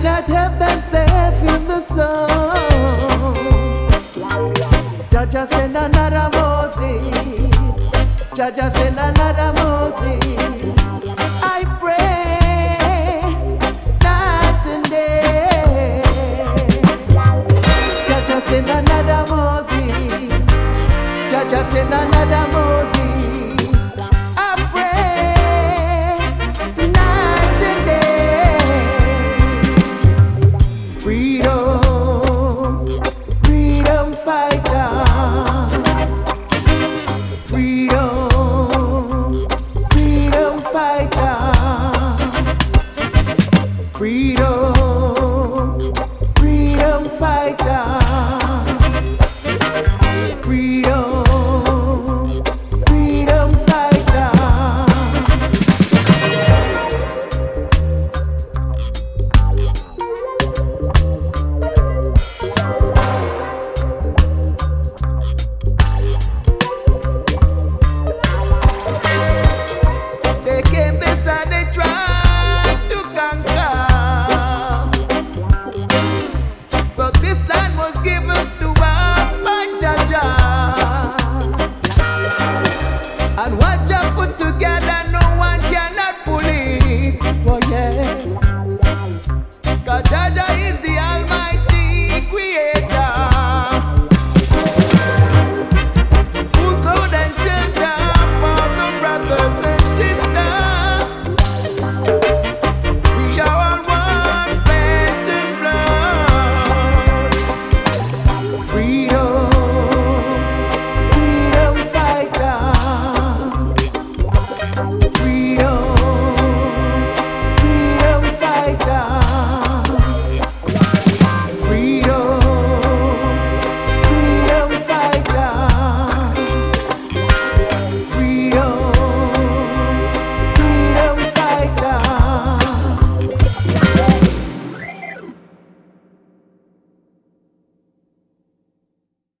could not help themselves in the slum. Jah Jah send another Moses. Jah Jah send another Moses. I pray night and day. Jah Jah send another Moses. Jah Jah send another Moses.